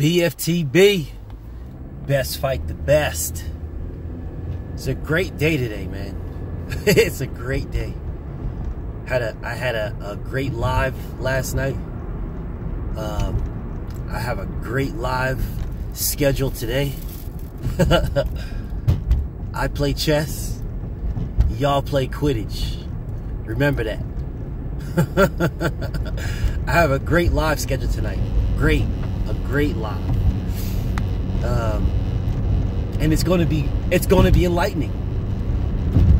BFTB. Best fight the best. It's a great day today, man. it's a great day. Had a I had a, a great live last night. Um, I have a great live schedule today. I play chess. Y'all play Quidditch. Remember that. I have a great live schedule tonight. Great. A great live. Um, and it's going to be it's going to be enlightening.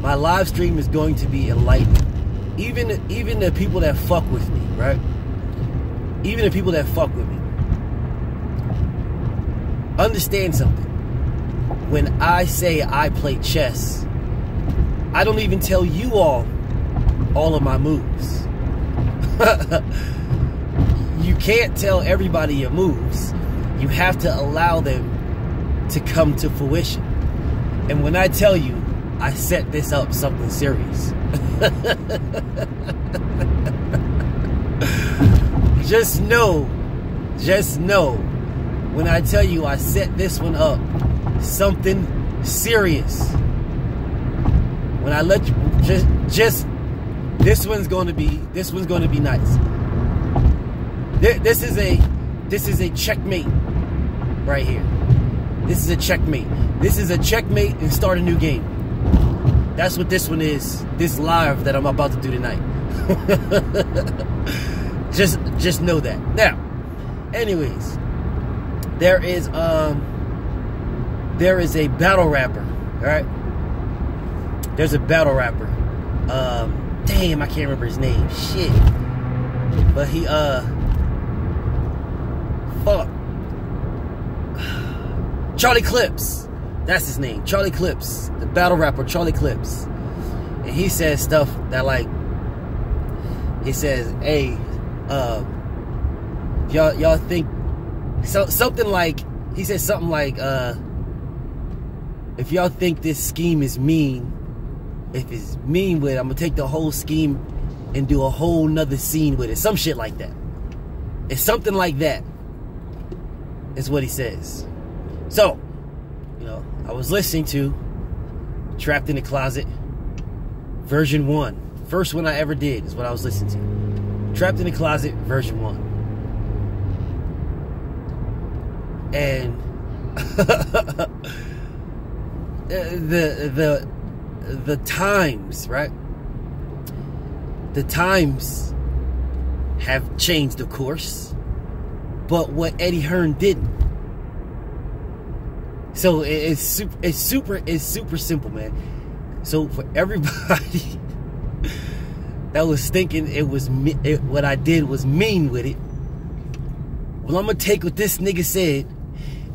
My live stream is going to be enlightening. Even even the people that fuck with me, right? Even the people that fuck with me. Understand something. When I say I play chess, I don't even tell you all all of my moves. can't tell everybody your moves. You have to allow them to come to fruition. And when I tell you, I set this up something serious. just know, just know, when I tell you I set this one up, something serious. When I let you, just, just, this one's going to be, this one's going to be nice. This is a, this is a checkmate right here. This is a checkmate. This is a checkmate and start a new game. That's what this one is. This live that I'm about to do tonight. just just know that. Now, anyways, there is um there is a battle rapper, all right? There's a battle rapper. Um damn, I can't remember his name. Shit. But he uh fuck Charlie Clips. That's his name. Charlie Clips. The battle rapper Charlie Clips. And he says stuff that like he says, hey, uh, y'all y'all think so something like he said something like uh if y'all think this scheme is mean, if it's mean with it, I'm gonna take the whole scheme and do a whole nother scene with it. Some shit like that. It's something like that. Is what he says. So, you know, I was listening to Trapped in the Closet version 1. First one I ever did is what I was listening to. Trapped in the Closet version 1. And uh, the the the times, right? The times have changed, of course. But what Eddie Hearn didn't. So it's super, it's super, it's super simple, man. So for everybody that was thinking it was me, it, what I did was mean with it, well, I'm gonna take what this nigga said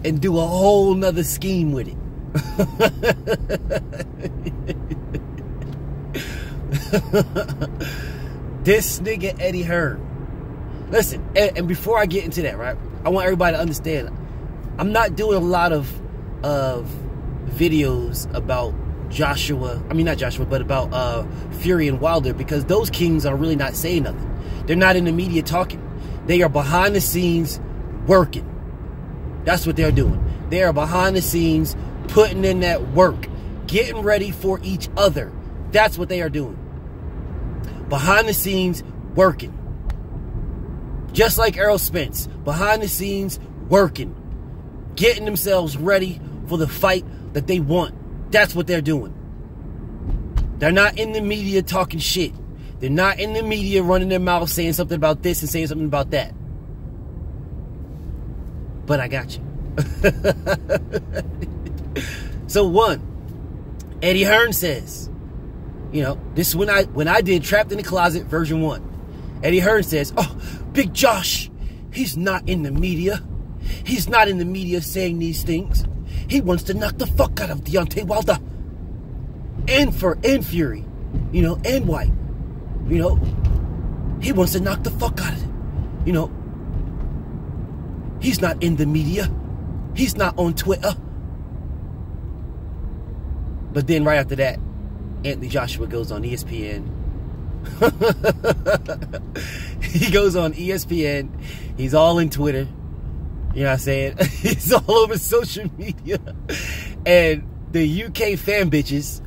and do a whole nother scheme with it. this nigga Eddie Hearn. Listen, and, and before I get into that, right, I want everybody to understand. I'm not doing a lot of of videos about Joshua, I mean not Joshua, but about uh, Fury and Wilder because those kings are really not saying nothing. They're not in the media talking. They are behind the scenes working. That's what they're doing. They are behind the scenes putting in that work, getting ready for each other. That's what they are doing. Behind the scenes working. Just like Errol Spence, behind the scenes working, getting themselves ready for the fight that they want. That's what they're doing. They're not in the media talking shit. They're not in the media running their mouth saying something about this and saying something about that. But I got you. so one, Eddie Hearn says, you know, this is when I when I did Trapped in the Closet version one. Eddie Hearn says, oh, Big Josh, he's not in the media. He's not in the media saying these things. He wants to knock the fuck out of Deontay Wilder. And for and Fury. You know, and Whyte. You know. He wants to knock the fuck out of it. You know. He's not in the media. He's not on Twitter. But then right after that, Anthony Joshua goes on ESPN. he goes on ESPN. He's all in Twitter. You know what I'm saying? He's all over social media. And the UK fan bitches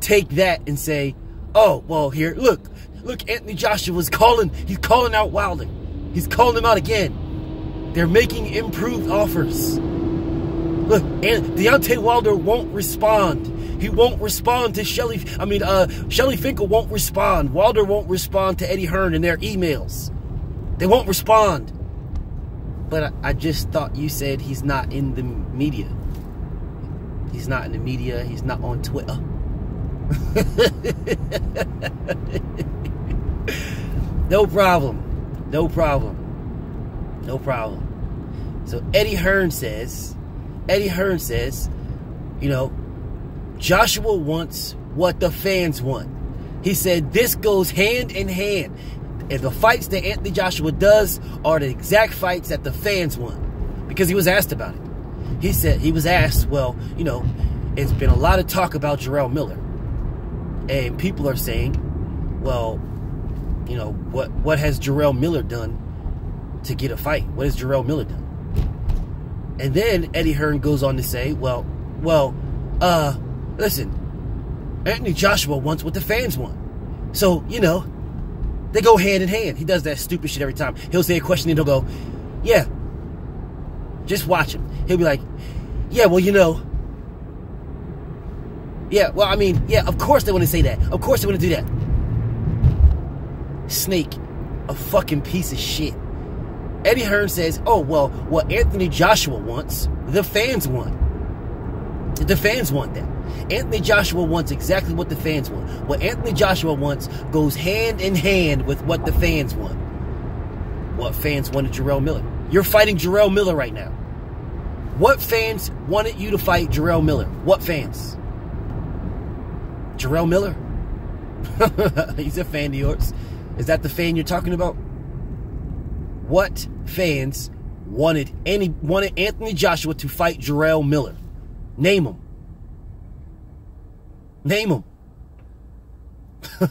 take that and say, oh, well, here, look, look, Anthony Joshua was calling, he's calling out Wilder. He's calling him out again. They're making improved offers. Look, and Deontay Wilder won't respond. He won't respond to Shelly. I mean, uh, Shelly Finkel won't respond. Wilder won't respond to Eddie Hearn in their emails. They won't respond. But I, I just thought you said he's not in the media. He's not in the media. He's not on Twitter. no problem. No problem. No problem. So Eddie Hearn says, Eddie Hearn says, you know, Joshua wants what the fans want. He said this goes hand in hand. And the fights that Anthony Joshua does are the exact fights that the fans want. Because he was asked about it. He said, he was asked, well, you know, it's been a lot of talk about Jarrell Miller. And people are saying, well, you know, what, what has Jarrell Miller done to get a fight? What has Jarrell Miller done? And then Eddie Hearn goes on to say, well, well, uh, listen, Anthony Joshua wants what the fans want. So, you know, they go hand in hand. He does that stupid shit every time. He'll say a question and he'll go, yeah, just watch him. He'll be like, yeah, well, you know, yeah, well, I mean, yeah, of course they want to say that. Of course they want to do that. Snake, a fucking piece of shit. Eddie Hearn says, oh, well, what Anthony Joshua wants, the fans want. The fans want that. Anthony Joshua wants exactly what the fans want. What Anthony Joshua wants goes hand in hand with what the fans want. What fans wanted Jarrell Miller. You're fighting Jarrell Miller right now. What fans wanted you to fight Jarrell Miller? What fans? Jarrell Miller? He's a fan of yours. Is that the fan you're talking about? What fans wanted any wanted Anthony Joshua to fight Jarrell Miller? Name them. Name them.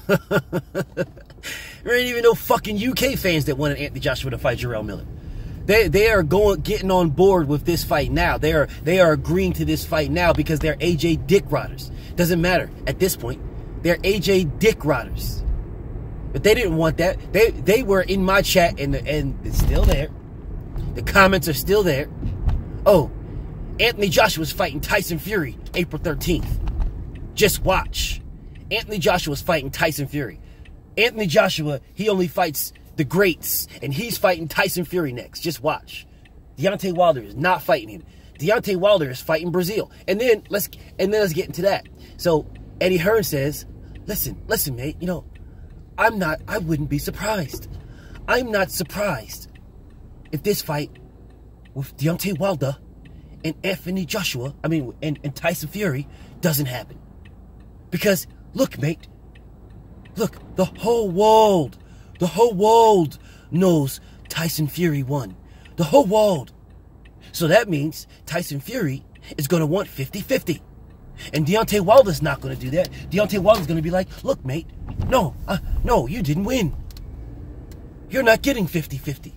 there ain't even no fucking UK fans that wanted Anthony Joshua to fight Jarrell Miller. They they are going getting on board with this fight now. They are they are agreeing to this fight now because they're AJ Dick Riders. Doesn't matter at this point. They're AJ Dick Riders. But they didn't want that. They they were in my chat and the, and it's still there. The comments are still there. Oh, Anthony Joshua's fighting Tyson Fury April 13th. Just watch. Anthony Joshua's fighting Tyson Fury. Anthony Joshua, he only fights the greats, and he's fighting Tyson Fury next. Just watch. Deontay Wilder is not fighting him. Deontay Wilder is fighting Brazil. And then let's and then let's get into that. So Eddie Hearn says, listen, listen, mate, you know, I'm not, I wouldn't be surprised. I'm not surprised if this fight with Deontay Wilder and Anthony Joshua, I mean, and, and Tyson Fury doesn't happen. Because, look, mate, look, the whole world, the whole world knows Tyson Fury won. The whole world. So that means Tyson Fury is going to want 50-50. And Deontay Wilder's not going to do that. Deontay Wilder's going to be like, look, mate, no, uh, no, you didn't win. You're not getting 50-50.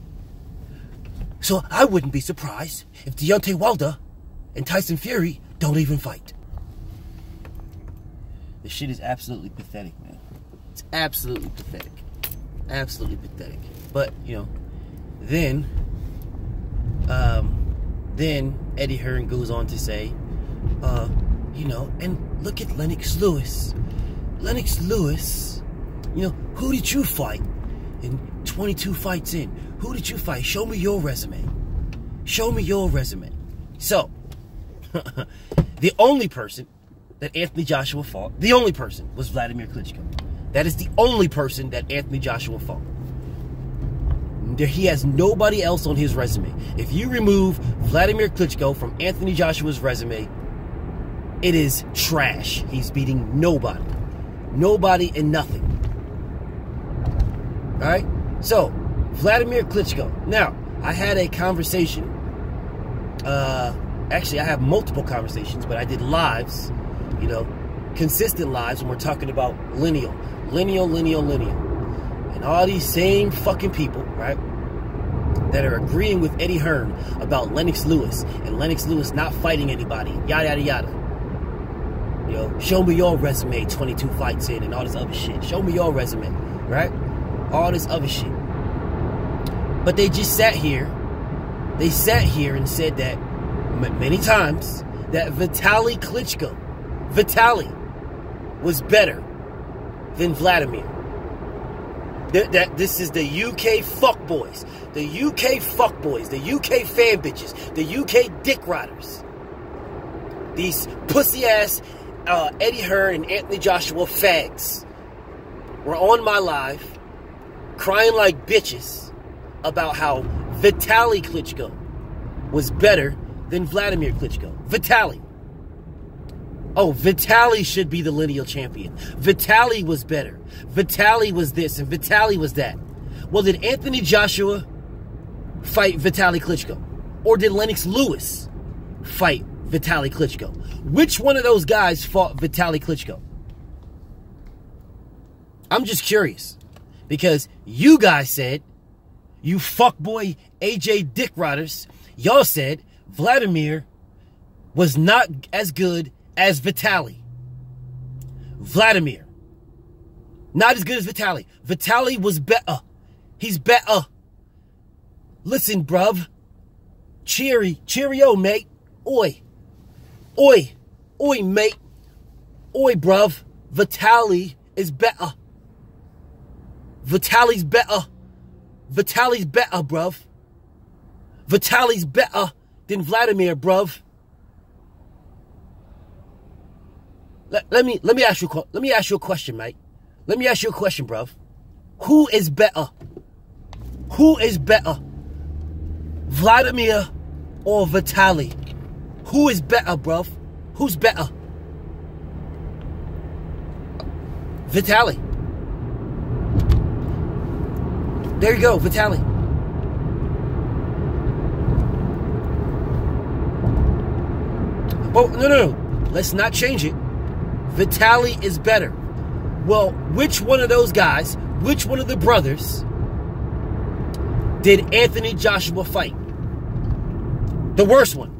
So I wouldn't be surprised if Deontay Wilder and Tyson Fury don't even fight. This shit is absolutely pathetic, man. It's absolutely pathetic. Absolutely pathetic. But, you know, then, um, then Eddie Hearn goes on to say, uh, you know, and look at Lennox Lewis. Lennox Lewis, you know, who did you fight in 22 fights in? Who did you fight? Show me your resume. Show me your resume. So, the only person that Anthony Joshua fought, the only person was Vladimir Klitschko. That is the only person that Anthony Joshua fought. He has nobody else on his resume. If you remove Vladimir Klitschko from Anthony Joshua's resume, it is trash. He's beating nobody. Nobody and nothing. All right? So, Vladimir Klitschko. Now, I had a conversation. Uh, actually, I have multiple conversations, but I did lives, you know, consistent lives when we're talking about lineal, lineal, lineal, lineal. And all these same fucking people, right? that are agreeing with Eddie Hearn about Lennox Lewis and Lennox Lewis not fighting anybody, yada yada yada. You know, show me your resume, 22 fights in, and all this other shit. Show me your resume, right? All this other shit. But they just sat here. They sat here and said that many times that Vitali Klitschko, Vitali, was better than Vladimir. That, that this is the UK fuckboys, the UK fuckboys, the UK fan bitches, the UK dick riders. These pussy ass uh, Eddie Hearn and Anthony Joshua fags were on my live crying like bitches about how Vitaly Klitschko was better than Vladimir Klitschko. Vitaly. Oh, Vitaly should be the lineal champion. Vitaly was better. Vitaly was this and Vitaly was that. Well, did Anthony Joshua fight Vitaly Klitschko? Or did Lennox Lewis fight Vitaly Klitschko? Which one of those guys fought Vitaly Klitschko? I'm just curious because you guys said, you fuckboy AJ Dick Riders, y'all said Vladimir was not as good as Vitaly. Vladimir. Not as good as Vitaly. Vitaly was better. He's better. Listen, bruv. Cheery. Cheerio, oh, mate. Oi. Oi. Oi, mate. Oi, bruv. Vitaly is better. Vitaly's better. Vitaly's better, bruv. Vitaly's better than Vladimir, bruv. Let, let me let me ask you let me ask you a question, mate. Let me ask you a question, bruv. Who is better? Who is better? Vladimir or Vitaly? Who is better, bruv? Who's better? Vitaly. There you go, Vitaly. Oh, no, no, no. Let's not change it. Vitaly is better. Well, which one of those guys, which one of the brothers did Anthony Joshua fight? The worst one.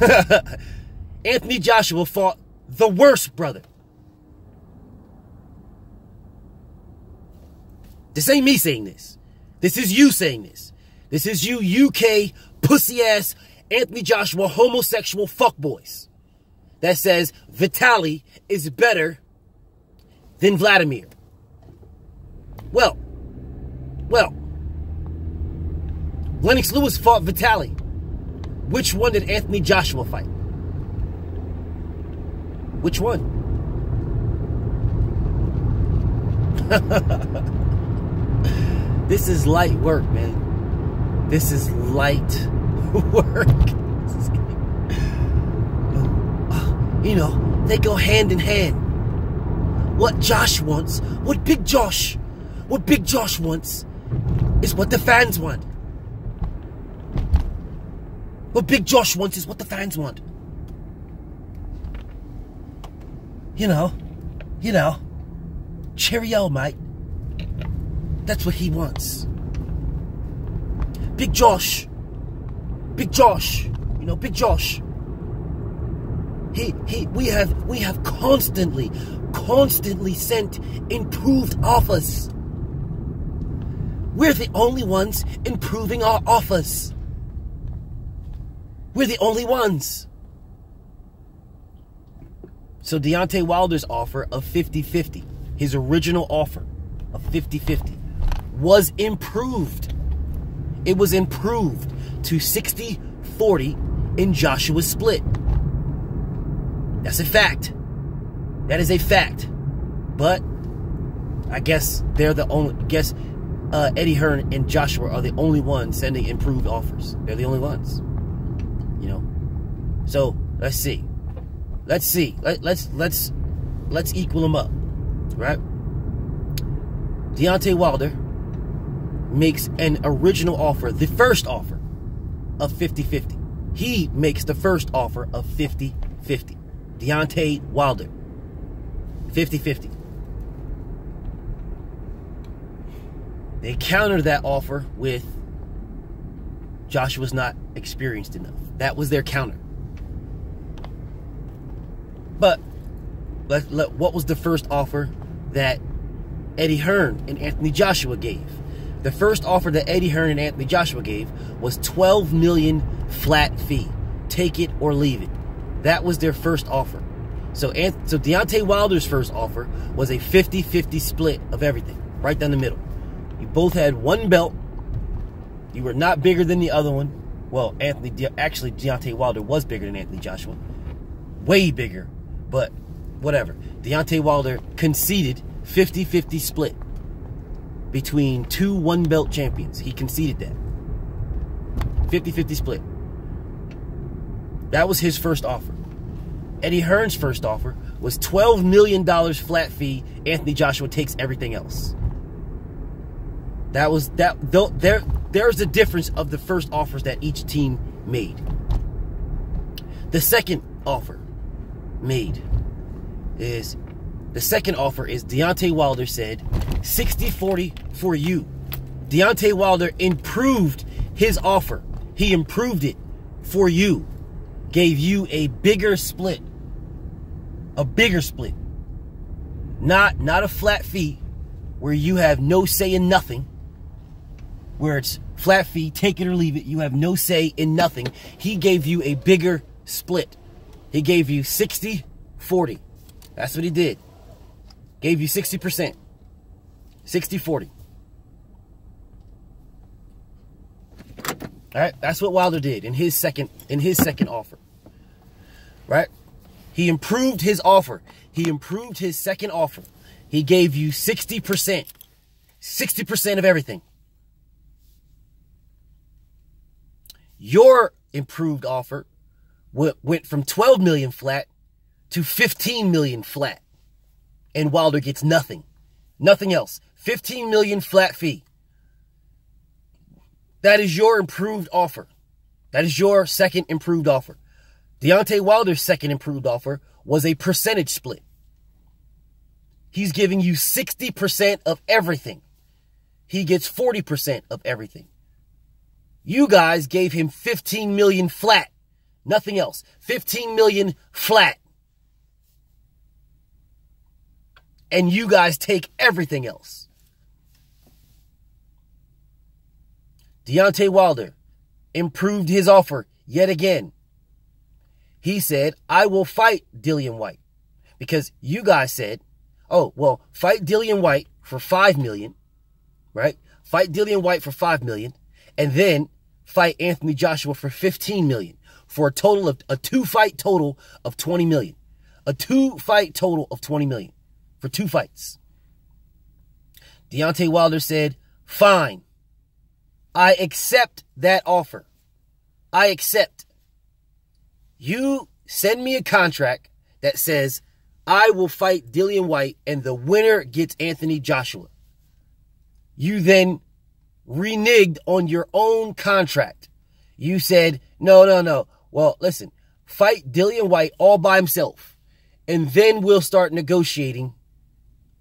Anthony Joshua fought the worst brother. This ain't me saying this. This is you saying this. This is you UK pussy ass Anthony Joshua homosexual fuckboys that says Vitali is better than Vladimir. Well, well, Lennox Lewis fought Vitali. Which one did Anthony Joshua fight? Which one? this is light work, man. This is light work. Oh, oh, you know, they go hand in hand. What Josh wants, what Big Josh, what Big Josh wants, is what the fans want. What Big Josh wants is what the fans want. You know, you know, cheerio, mate. That's what he wants. Big Josh. Big Josh. You know, Big Josh. He, he, we have, we have constantly, constantly sent improved offers. We're the only ones improving our offers. We're the only ones. So Deontay Wilder's offer of 50-50, his original offer of 50-50, was improved. It was improved to 60-40 in Joshua's split. That's a fact. That is a fact. But I guess they're the only. I Guess uh, Eddie Hearn and Joshua are the only ones sending improved offers. They're the only ones. You know. So let's see. Let's see. Let, let's let's let's equal them up. Right. Deontay Wilder makes an original offer, the first offer of 50-50. He makes the first offer of 50-50. Deontay Wilder. 50 50. They countered that offer with Joshua's not experienced enough. That was their counter. But let, let, what was the first offer that Eddie Hearn and Anthony Joshua gave? The first offer that Eddie Hearn and Anthony Joshua gave was 12 million flat fee. Take it or leave it. That was their first offer. So, so Deontay Wilder's first offer was a 50-50 split of everything, right down the middle. You both had one belt. You were not bigger than the other one. Well, Anthony, actually, Deontay Wilder was bigger than Anthony Joshua. Way bigger. But whatever. Deontay Wilder conceded 50-50 split between two one belt champions. He conceded that. 50-50 split. That was his first offer. Eddie Hearn's first offer was $12 million flat fee. Anthony Joshua takes everything else. That was that there there's the difference of the first offers that each team made. The second offer made is the second offer is Deontay Wilder said 60-40 for you. Deontay Wilder improved his offer. He improved it for you. Gave you a bigger split. A bigger split. Not not a flat fee where you have no say in nothing. Where it's flat fee, take it or leave it. You have no say in nothing. He gave you a bigger split. He gave you 60 40. That's what he did. Gave you 60%. 60 40. All right, that's what Wilder did in his second in his second offer. Right? He improved his offer. He improved his second offer. He gave you 60%. 60% of everything. Your improved offer went from 12 million flat to 15 million flat. And Wilder gets nothing. Nothing else. 15 million flat fee. That is your improved offer. That is your second improved offer. Deontay Wilder's second improved offer was a percentage split. He's giving you 60% of everything. He gets 40% of everything. You guys gave him 15 million flat. Nothing else. 15 million flat. and you guys take everything else. Deontay Wilder improved his offer yet again. He said, I will fight Dillian Whyte Because you guys said, oh, well, fight Dillian Whyte for five million, right? Fight Dillian Whyte for five million, and then fight Anthony Joshua for 15 million for a total of a two fight total of 20 million. A two fight total of 20 million for two fights. Deontay Wilder said, fine. I accept that offer. I accept. You send me a contract that says I will fight Dillian Whyte and the winner gets Anthony Joshua. You then reneged on your own contract. You said, no, no, no. Well, listen, fight Dillian Whyte all by himself. And then we'll start negotiating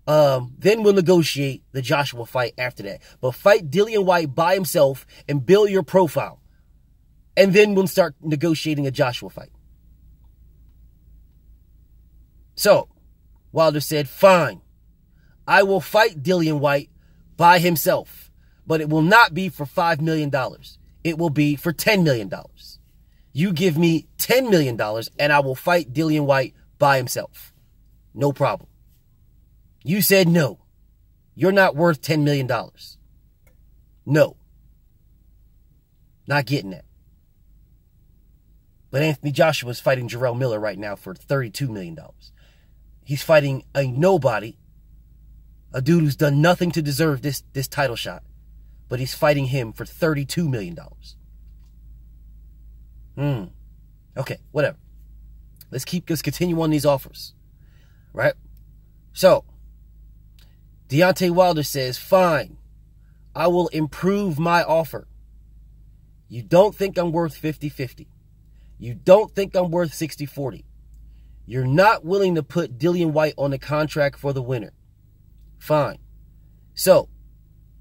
um, then we'll negotiate the Joshua fight after that. But fight Dillian Whyte by himself and build your profile. And then we'll start negotiating a Joshua fight. So, Wilder said, fine. I will fight Dillian Whyte by himself. But it will not be for $5 million. It will be for $10 million. You give me $10 million and I will fight Dillian Whyte by himself. No problem. You said no. You're not worth $10 million. No. Not getting that. But Anthony Joshua is fighting Jarrell Miller right now for $32 million. He's fighting a nobody, a dude who's done nothing to deserve this, this title shot. But he's fighting him for $32 million. Hmm. Okay, whatever. Let's keep, let's continue on these offers. Right? So, Deontay Wilder says, fine, I will improve my offer. You don't think I'm worth 50 50. You don't think I'm worth 60 40. You're not willing to put Dillian Whyte on the contract for the winner. Fine. So,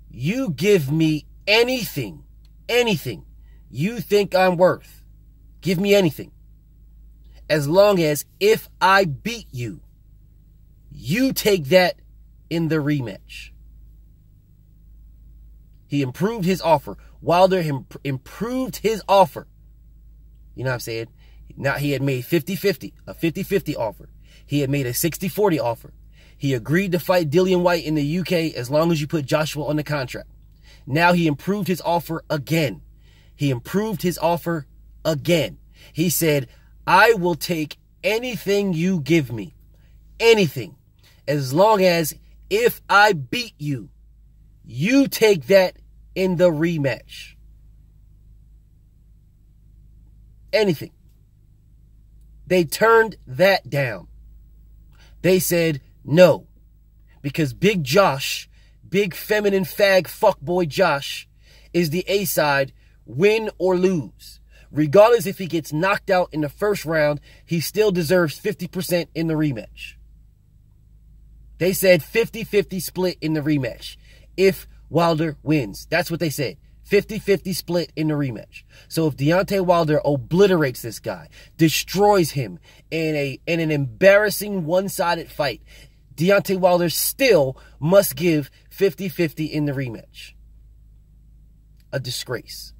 you give me anything, anything you think I'm worth. Give me anything. As long as if I beat you, you take that in the rematch. He improved his offer. Wilder improved his offer. You know what I'm saying? Now he had made 50-50, a 50-50 offer. He had made a 60-40 offer. He agreed to fight Dillian Whyte in the UK as long as you put Joshua on the contract. Now he improved his offer again. He improved his offer again. He said, I will take anything you give me. Anything. As long as if I beat you, you take that in the rematch. Anything. They turned that down. They said, no. Because Big Josh, big feminine fag fuckboy Josh, is the A side, win or lose. Regardless if he gets knocked out in the first round, he still deserves 50% in the rematch. They said 50-50 split in the rematch if Wilder wins. That's what they said. 50-50 split in the rematch. So if Deontay Wilder obliterates this guy, destroys him in a in an embarrassing one-sided fight, Deontay Wilder still must give 50-50 in the rematch. A disgrace.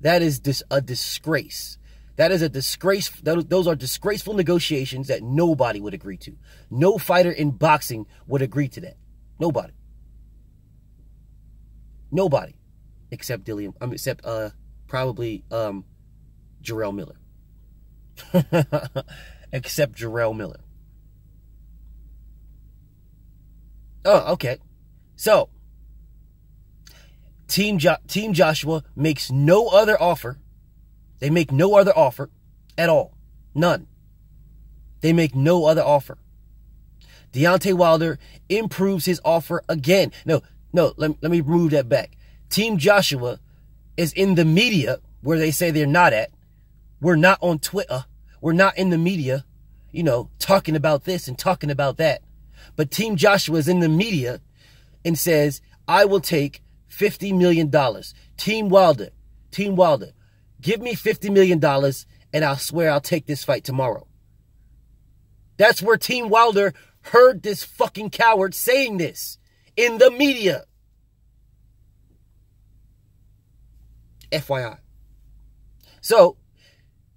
That is dis- a disgrace. That is a disgrace. Those are disgraceful negotiations that nobody would agree to. No fighter in boxing would agree to that. Nobody. Nobody except Dillian, um, except uh, probably um, Jarrell Miller. except Jarrell Miller. Oh, okay. So, Team jo- Team Joshua makes no other offer. They make no other offer at all. None. They make no other offer. Deontay Wilder improves his offer again. No, no, let, let me move that back. Team Joshua is in the media where they say they're not at. We're not on Twitter. We're not in the media, you know, talking about this and talking about that. But Team Joshua is in the media and says, I will take $50 million. Team Wilder, Team Wilder, give me $50 million and I'll swear I'll take this fight tomorrow. That's where Team Wilder heard this fucking coward saying this in the media. FYI. So,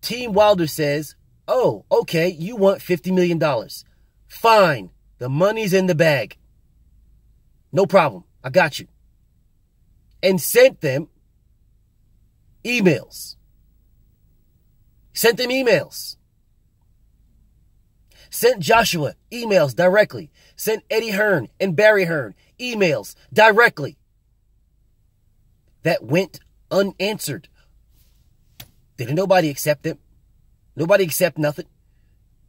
Team Wilder says, oh, okay, you want $50 million. Fine. The money's in the bag. No problem. I got you. And sent them emails. Sent them emails. Sent Joshua emails directly. Sent Eddie Hearn and Barry Hearn emails directly. That went unanswered. Didn't nobody accept it? Nobody accept nothing.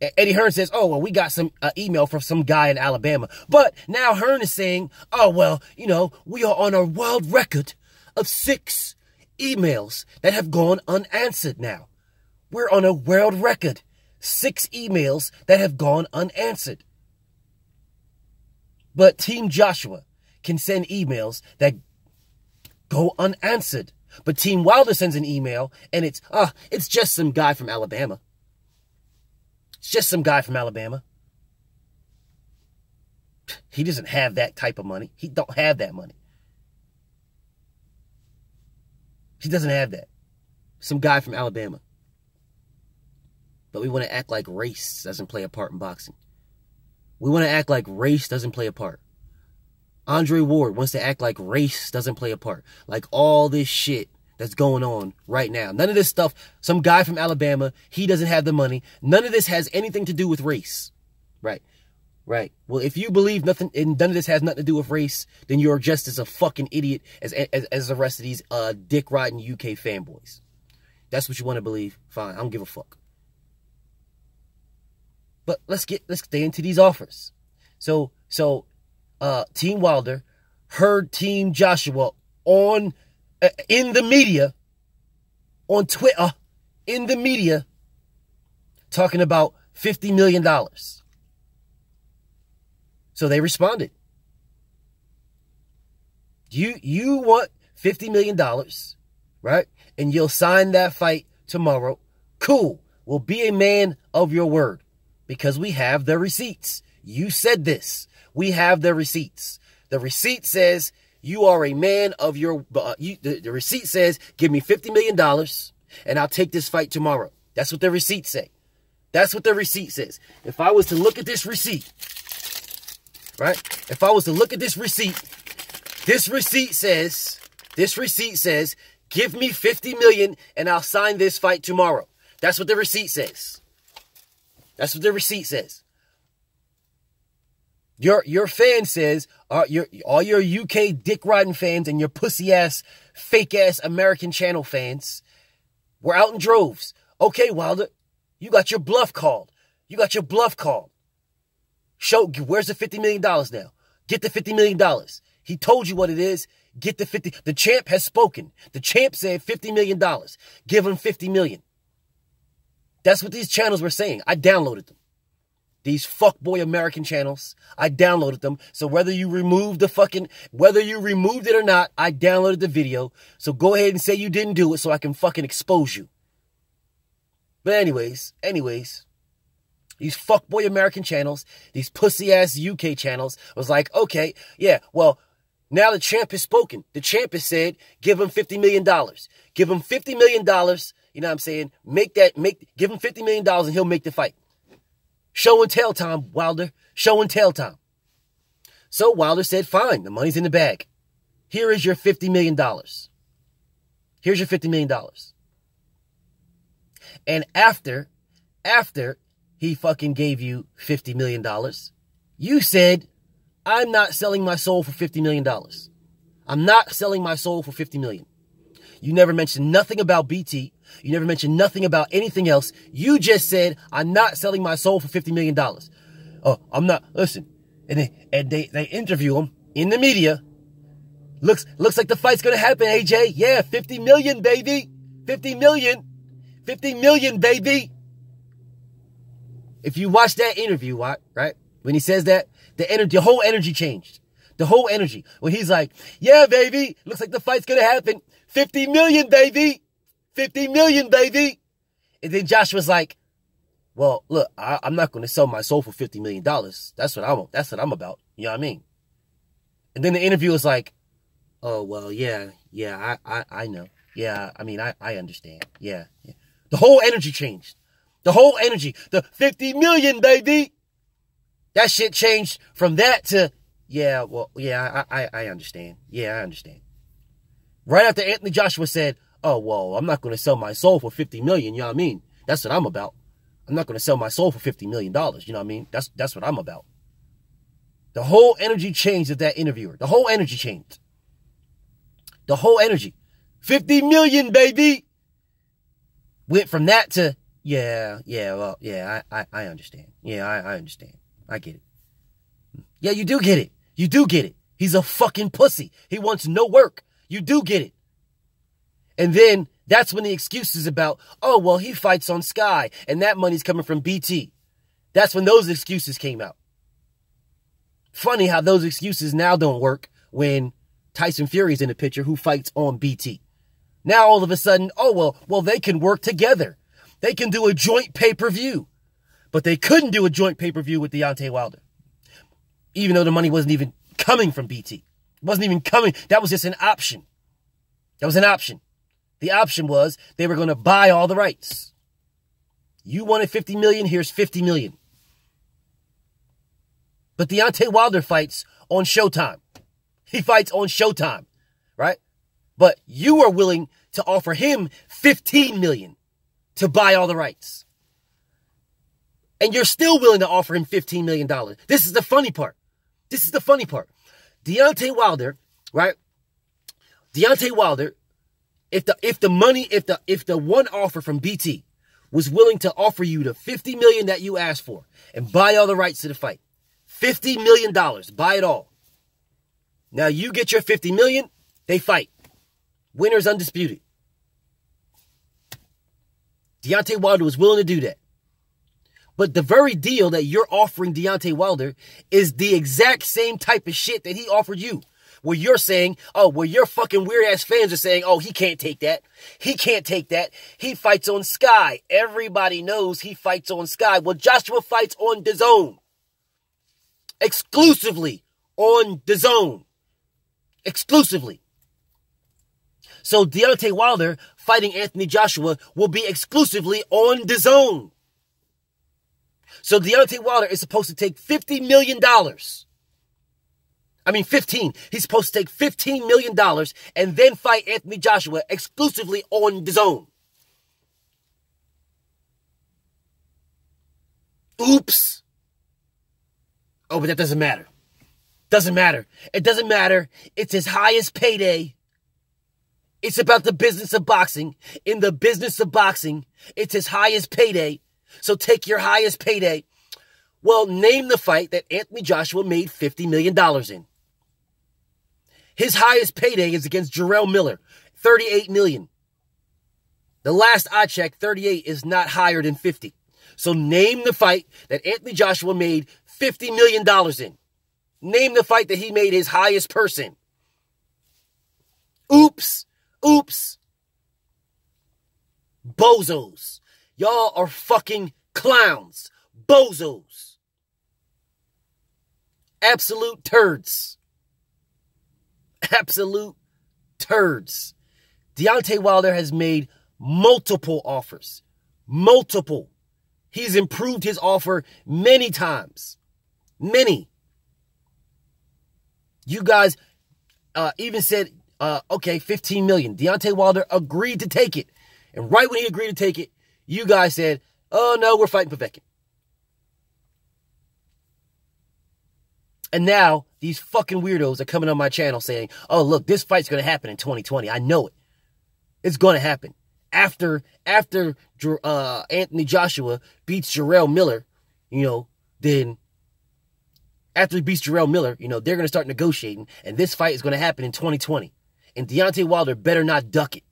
Eddie Hearn says, oh, well, we got some uh, email from some guy in Alabama. But now Hearn is saying, oh, well, you know, we are on a world record of six emails that have gone unanswered now. We're on a world record. Six emails that have gone unanswered. But Team Joshua can send emails that go unanswered. But Team Wilder sends an email and it's, ah, uh, it's just some guy from Alabama. It's just some guy from Alabama. He doesn't have that type of money. He don't have that money. He doesn't have that. Some guy from Alabama. We want to act like race doesn't play a part in boxing. We want to act like race doesn't play a part. Andre Ward wants to act like race doesn't play a part. Like all this shit that's going on right now. None of this stuff, some guy from Alabama, he doesn't have the money. None of this has anything to do with race. Right. Right. Well, if you believe nothing and none of this has nothing to do with race, then you're just as a fucking idiot as as, as the rest of these uh dick riding UK fanboys. That's what you want to believe. Fine. I don't give a fuck. But let's get let's stay into these offers. So so uh, Team Wilder heard Team Joshua on uh, in the media, on Twitter, in the media, talking about $50 million. So they responded. You you want $50 million, right? And you'll sign that fight tomorrow. Cool. Will be a man of your word because we have the receipts. You said this. We have the receipts. The receipt says you are a man of your, uh, you, the, the receipt says, give me $50 million and I'll take this fight tomorrow. That's what the receipt say. That's what the receipt says. If I was to look at this receipt, right? If I was to look at this receipt, this receipt says, this receipt says, give me 50 million and I'll sign this fight tomorrow. That's what the receipt says. That's what the receipt says. Your your fan says, uh, your all your UK dick riding fans and your pussy ass, fake ass American channel fans, were out in droves. Okay, Wilder, you got your bluff called. You got your bluff called. Show where's the fifty million dollars now? Get the fifty million dollars. He told you what it is. Get the fifty. The champ has spoken. The champ said fifty million dollars. Give him fifty million. That's what these channels were saying. I downloaded them. These fuckboy American channels. I downloaded them. So whether you removed the fucking, whether you removed it or not, I downloaded the video. So go ahead and say you didn't do it so I can fucking expose you. But anyways, anyways, these fuckboy American channels, these pussy ass UK channels was like, okay, yeah, well, now the champ has spoken. The champ has said, give him $50 million. Give him $50 million you know what I'm saying? Make that, make, give him $50 million and he'll make the fight. Show and tell time, Wilder. Show and tell time. So Wilder said, fine, the money's in the bag. Here is your $50 million. Here's your $50 million. And after, after he fucking gave you $50 million, you said, I'm not selling my soul for $50 million. I'm not selling my soul for 50 million. You never mentioned nothing about BT. You never mentioned nothing about anything else. You just said, I'm not selling my soul for $50 million. Oh, I'm not, listen. And they, and they, they interview him in the media. Looks, looks like the fight's gonna happen, AJ. Yeah, 50 million, baby. 50 million. 50 million, baby. If you watch that interview, right? When he says that, the energy, the whole energy changed. The whole energy. When he's like, yeah, baby, looks like the fight's gonna happen. 50 million, baby. 50 million, baby. And then Josh was like, well, look, I, am not going to sell my soul for $50 million. That's what I'm, that's what I'm about. You know what I mean? And then the interview was like, oh, well, yeah, yeah, I, I, I know. Yeah, I mean, I, I understand. Yeah, yeah. The whole energy changed. The whole energy, the 50 million, baby. That shit changed from that to, yeah, well, yeah, I, I, I understand. Yeah, I understand. Right after Anthony Joshua said, oh, well, I'm not going to sell my soul for 50 million. You know what I mean? That's what I'm about. I'm not going to sell my soul for $50 million. You know what I mean? That's, that's what I'm about. The whole energy changed of that interviewer. The whole energy changed. The whole energy. 50 million, baby. Went from that to, yeah, yeah, well, yeah, I, I, I understand. Yeah, I, I understand. I get it. Yeah, you do get it. You do get it. He's a fucking pussy. He wants no work. You do get it. And then that's when the excuse is about, oh, well, he fights on Sky and that money's coming from BT. That's when those excuses came out. Funny how those excuses now don't work when Tyson Fury's in the picture who fights on BT. Now all of a sudden, oh, well, well, they can work together. They can do a joint pay-per-view. But they couldn't do a joint pay-per-view with Deontay Wilder. Even though the money wasn't even coming from BT. It wasn't even coming. That was just an option. That was an option. The option was they were going to buy all the rights. You wanted 50 million, here's 50 million. But Deontay Wilder fights on Showtime. He fights on Showtime, right? But you are willing to offer him 15 million to buy all the rights. And you're still willing to offer him $15 million. This is the funny part. This is the funny part. Deontay Wilder, right? Deontay Wilder, if the if the money, if the if the one offer from BT was willing to offer you the 50 million that you asked for and buy all the rights to the fight. 50 million dollars, buy it all. Now you get your 50 million, they fight. Winner's undisputed. Deontay Wilder was willing to do that. But the very deal that you're offering Deontay Wilder is the exact same type of shit that he offered you. Where you're saying, oh, well, your fucking weird ass fans are saying, oh, he can't take that. He can't take that. He fights on Sky. Everybody knows he fights on Sky. Well, Joshua fights on DAZN. Exclusively on DAZN. Exclusively. So Deontay Wilder fighting Anthony Joshua will be exclusively on DAZN. So Deontay Wilder is supposed to take $50 million. I mean, 15. He's supposed to take $15 million and then fight Anthony Joshua exclusively on DAZN. Oops. Oh, but that doesn't matter. Doesn't matter. It doesn't matter. It's his highest payday. It's about the business of boxing. In the business of boxing, it's his highest payday. So take your highest payday. Well, name the fight that Anthony Joshua made $50 million in. His highest payday is against Jarrell Miller, 38 million. The last I checked, 38 is not higher than 50. So name the fight that Anthony Joshua made $50 million in. Name the fight that he made his highest person. Oops. Oops. Bozos. Y'all are fucking clowns. Bozos. Absolute turds. Absolute turds. Deontay Wilder has made multiple offers. Multiple. He's improved his offer many times. Many. You guys uh, even said uh, okay, 15 million. Deontay Wilder agreed to take it. And right when he agreed to take it, you guys said, oh no, we're fighting Povetkin. And now these fucking weirdos are coming on my channel saying, oh, look, this fight's going to happen in 2020. I know it. It's going to happen. After, after, uh, Anthony Joshua beats Jarrell Miller, you know, then after he beats Jarrell Miller, you know, they're going to start negotiating and this fight is going to happen in 2020. And Deontay Wilder better not duck it.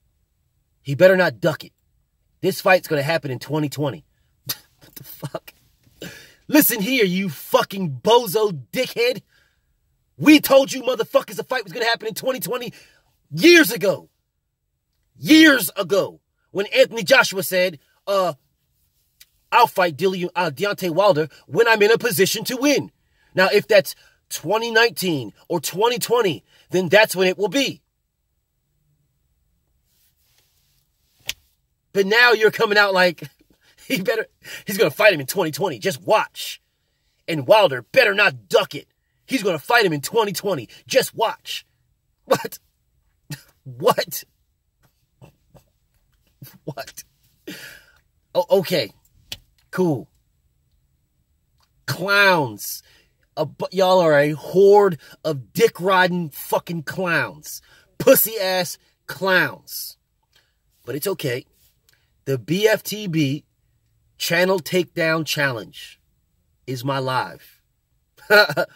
He better not duck it. This fight's going to happen in 2020. what the fuck? Listen here, you fucking bozo dickhead. We told you motherfuckers the fight was going to happen in 2020 years ago. Years ago. When Anthony Joshua said, uh, I'll fight De- uh, Deontay Wilder when I'm in a position to win. Now, if that's 2019 or 2020, then that's when it will be. But now you're coming out like he better he's gonna fight him in 2020. Just watch. And Wilder better not duck it. He's gonna fight him in 2020. Just watch. What? What? What? Oh, okay. Cool. Clowns. y'all are a horde of dick riding fucking clowns. Pussy ass clowns. But it's okay the BFTB Channel Takedown Challenge is my live. that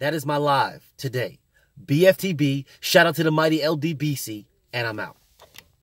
is my live today. BFTB, shout out to the mighty LDBC, and I'm out.